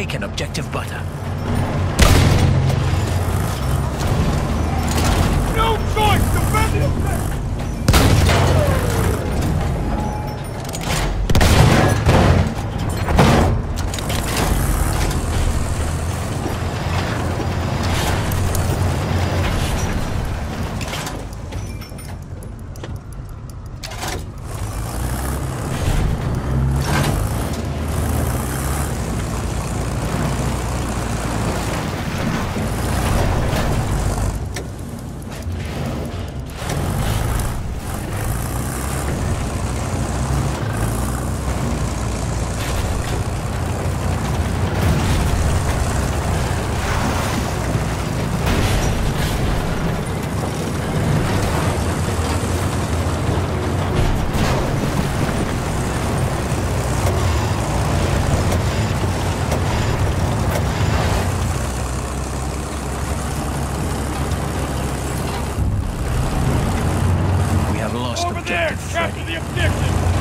taken objective butter. there! Capture the objective!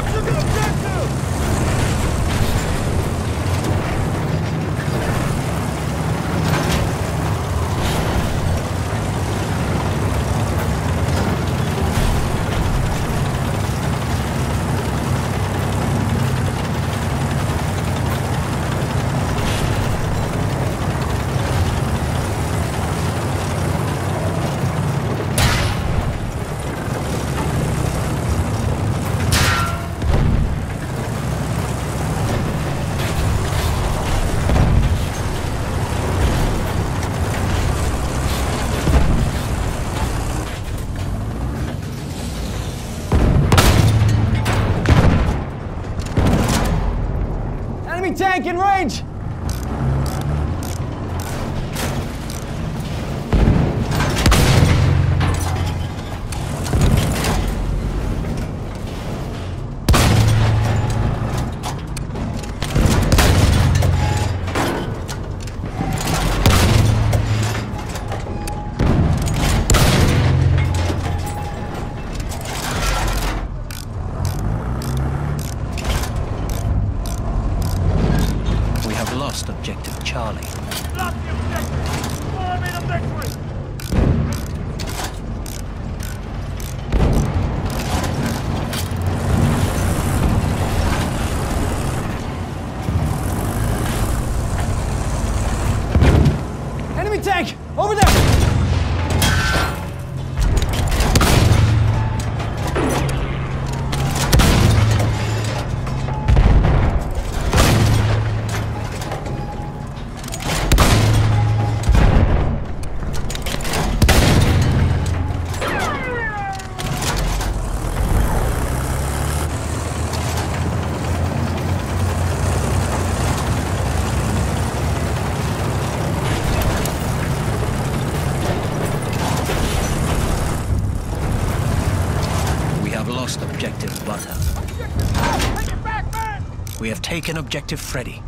Capture the tank in range! tank! Over there! We have taken Objective Freddy.